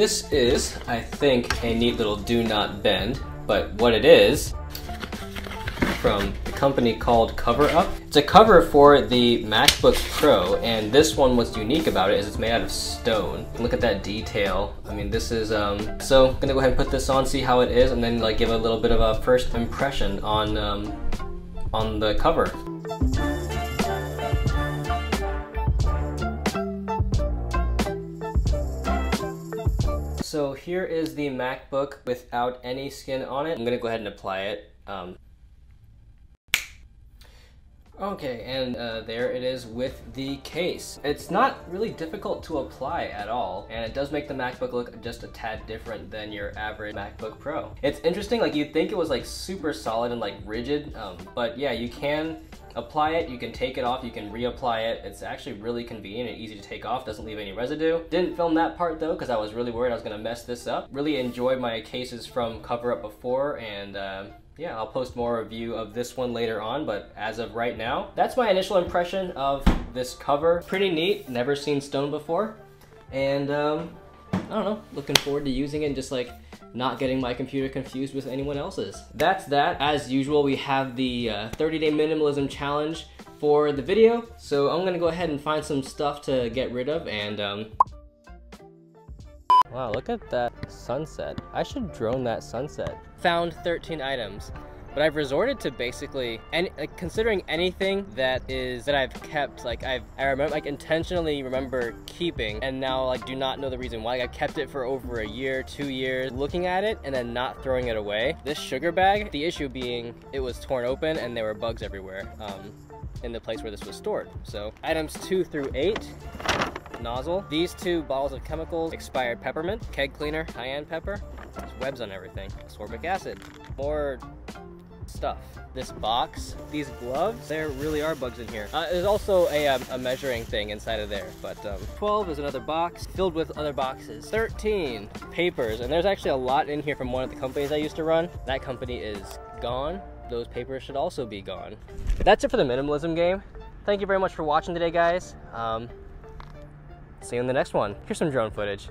this is, I think, a neat little do not bend, but what it is, from a company called Cover-Up. It's a cover for the MacBook Pro, and this one, what's unique about it is it's made out of stone. Look at that detail. I mean, this is, um, so I'm gonna go ahead and put this on, see how it is, and then like give a little bit of a first impression on, um, on the cover. So here is the MacBook without any skin on it. I'm gonna go ahead and apply it. Um, Okay, and uh, there it is with the case. It's not really difficult to apply at all, and it does make the MacBook look just a tad different than your average MacBook Pro. It's interesting, like you'd think it was like super solid and like rigid, um, but yeah, you can apply it, you can take it off, you can reapply it. It's actually really convenient and easy to take off, doesn't leave any residue. Didn't film that part though, because I was really worried I was gonna mess this up. Really enjoyed my cases from Cover-Up before, and uh, yeah, I'll post more review of this one later on, but as of right now, that's my initial impression of this cover. Pretty neat, never seen stone before, and um, I don't know, looking forward to using it and just like not getting my computer confused with anyone else's. That's that. As usual, we have the 30-day uh, minimalism challenge for the video, so I'm gonna go ahead and find some stuff to get rid of and um, Wow, look at that sunset. I should drone that sunset. Found 13 items but I've resorted to basically like considering anything that is that I've kept like I've I remember like intentionally remember keeping and now like do not know the reason why. Like, I kept it for over a year two years looking at it and then not throwing it away. This sugar bag the issue being it was torn open and there were bugs everywhere um, in the place where this was stored. So items two through eight nozzle. These two bottles of chemicals, expired peppermint, keg cleaner, cayenne pepper, there's webs on everything, ascorbic acid, more stuff. This box, these gloves, there really are bugs in here. Uh, there's also a, um, a, measuring thing inside of there, but um, 12 is another box filled with other boxes. 13 papers, and there's actually a lot in here from one of the companies I used to run. That company is gone. Those papers should also be gone. That's it for the minimalism game. Thank you very much for watching today, guys. Um, See you in the next one. Here's some drone footage.